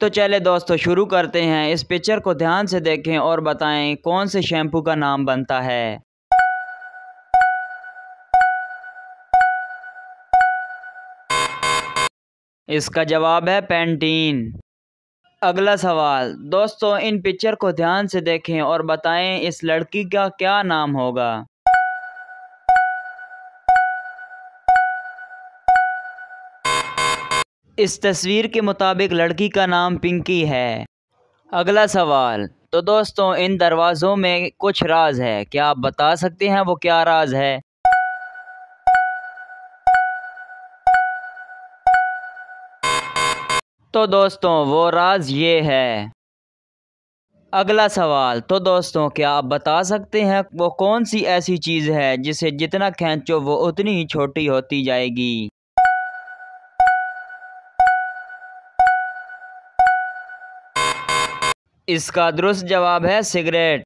तो चले दोस्तों, शुरू करते हैं। इस पिक्चर को ध्यान से देखें और बताएँ, कौन से शैम्पू का नाम बनता है? इसका जवाब है पेंटीन। अगला सवाल, दोस्तों, इन पिक्चर को ध्यान से देखें और बताएँ, इस लड़की का क्या नाम होगा? इस तस्वीर के मुताबिक लड़की का नाम पिंकी है। अगला सवाल तो दोस्तों, इन दरवाज़ों में कुछ राज है। क्या आप बता सकते हैं वो क्या राज है? तो दोस्तों, वो राज ये है। अगला सवाल तो दोस्तों, क्या आप बता सकते हैं वो कौन सी ऐसी चीज़ है जिसे जितना खींचो वो उतनी ही छोटी होती जाएगी? इसका दुरुस्त जवाब है सिगरेट।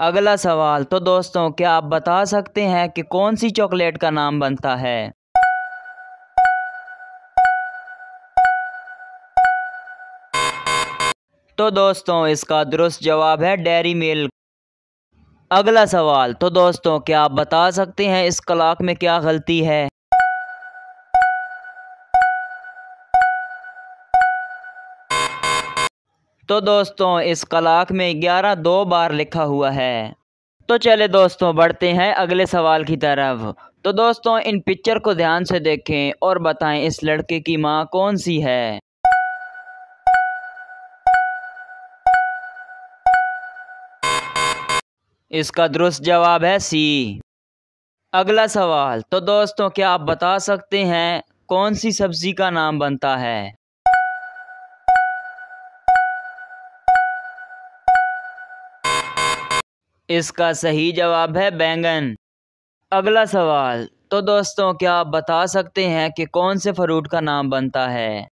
अगला सवाल तो दोस्तों, क्या आप बता सकते हैं कि कौन सी चॉकलेट का नाम बनता है? तो दोस्तों, इसका दुरुस्त जवाब है डेयरी मिल्क। अगला सवाल तो दोस्तों, क्या आप बता सकते हैं इस कलाक में क्या गलती है? तो दोस्तों, इस कलाक में ग्यारह दो बार लिखा हुआ है। तो चले दोस्तों, बढ़ते हैं अगले सवाल की तरफ़। तो दोस्तों, इन पिक्चर को ध्यान से देखें और बताएँ, इस लड़के की माँ कौन सी है? इसका दुरुस्त जवाब है सी। अगला सवाल। तो दोस्तों, क्या आप बता सकते हैं कौन सी सब्ज़ी का नाम बनता है? इसका सही जवाब है बैंगन। अगला सवाल तो दोस्तों, क्या आप बता सकते हैं कि कौन से फ्रूट का नाम बनता है?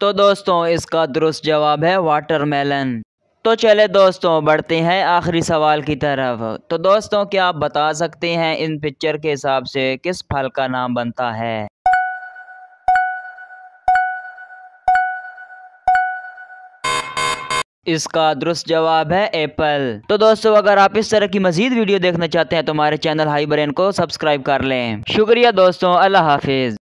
तो दोस्तों, इसका दुरुस्त जवाब है वाटरमेलन। तो चले दोस्तों, बढ़ते हैं आखिरी सवाल की तरफ़। तो दोस्तों, क्या आप बता सकते हैं इन पिक्चर के हिसाब से किस फल का नाम बनता है? इसका दुरुस्त जवाब है एप्पल। तो दोस्तों, अगर आप इस तरह की मजीद वीडियो देखना चाहते हैं तो हमारे चैनल हाई ब्रेन को सब्सक्राइब कर लें। शुक्रिया दोस्तों, अल्लाह हाफिज़।